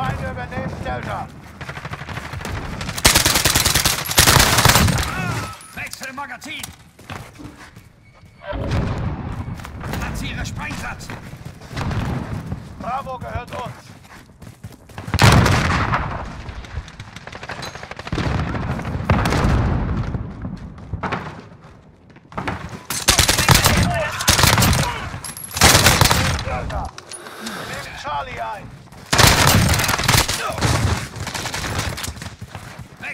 Feinde übernehmen Delta. Ah, Wechsel Magazin. Platziere Sprengsatz. Bravo gehört uns. Charlie ein.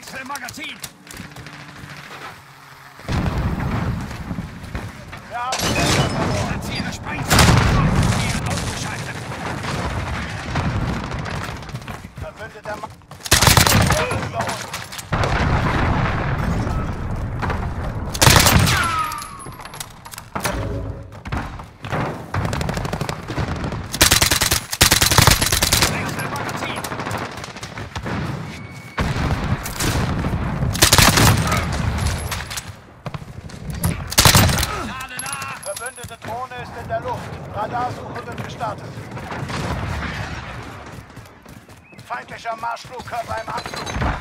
Extrem magasin! Radarsuche wird gestartet. Feindlicher Marschflugkörper im Abflug.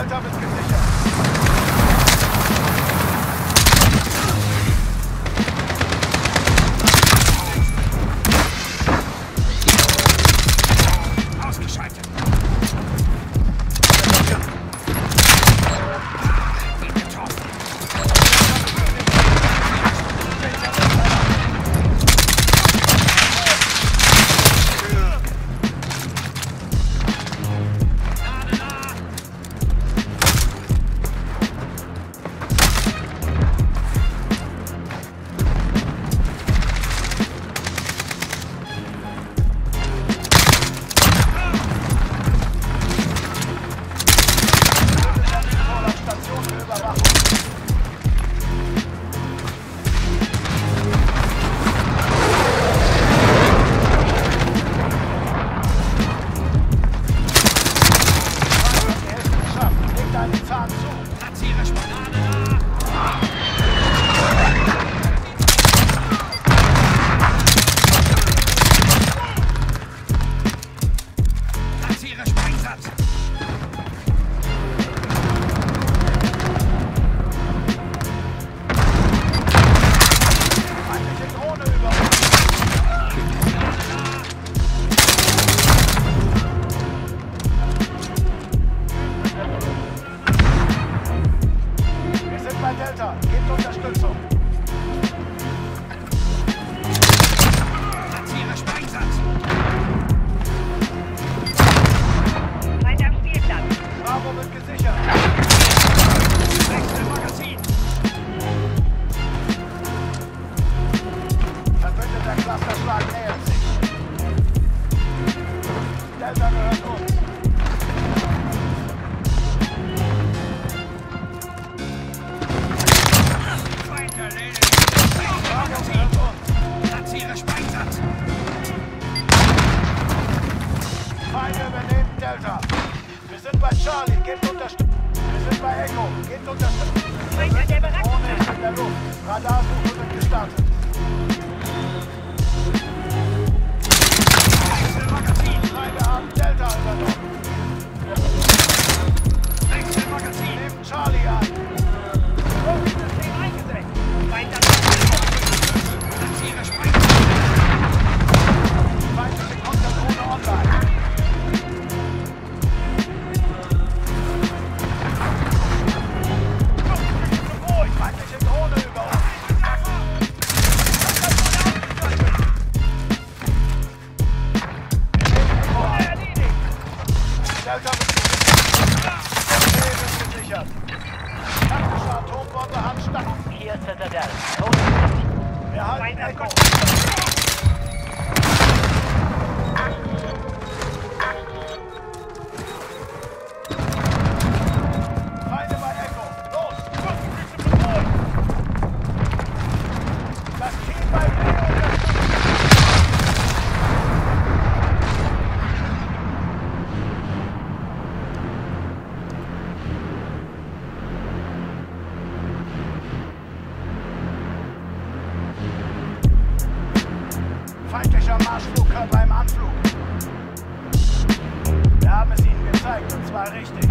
Alter, bist gesichert. Steine fahren zu. Platziere Spanane. Platziere Sprengsatz. Wir sind bei Charlie, gebt Unterstützung. Wir sind bei Echo, gebt Unterstützung. Feind an in der Luft. Radarsuche wird gestartet. Echo. Feindlicher Marschflugkörper im Anflug. Wir haben es ihnen gezeigt, und zwar richtig.